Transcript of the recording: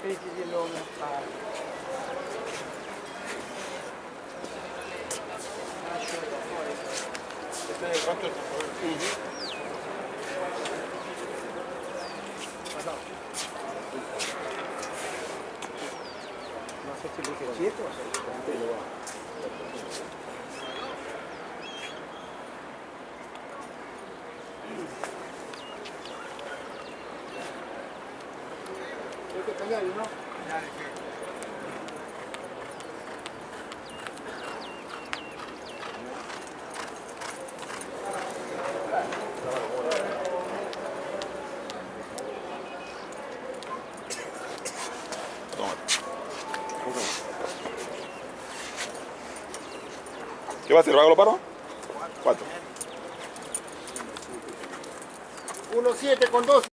crisis di non fare. No sé si que. ¿Qué va a hacer? ¿Va a lo paro? Cuatro. 1-7 con 2.